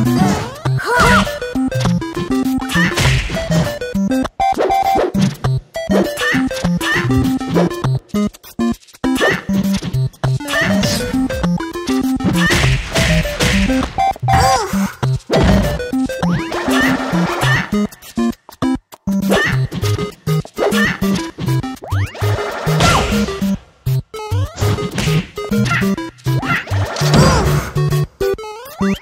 Oh!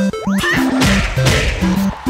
Thank you.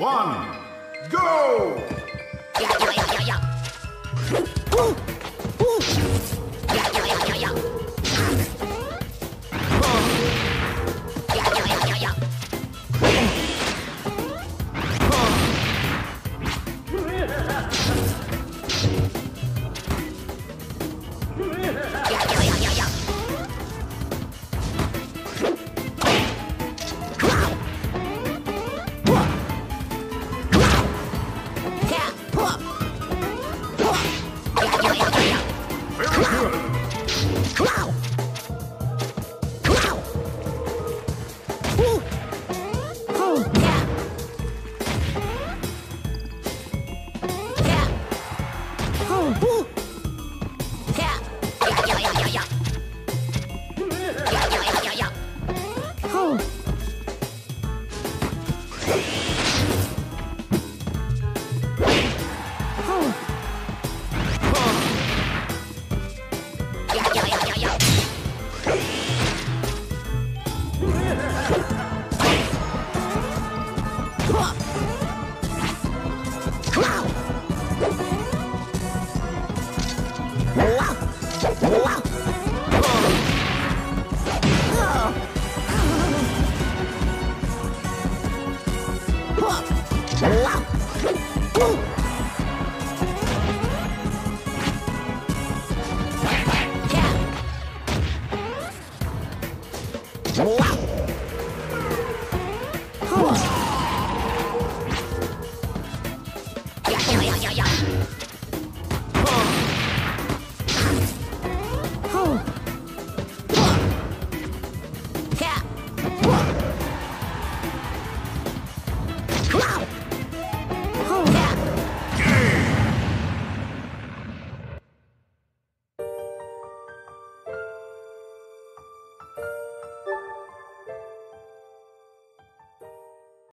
One,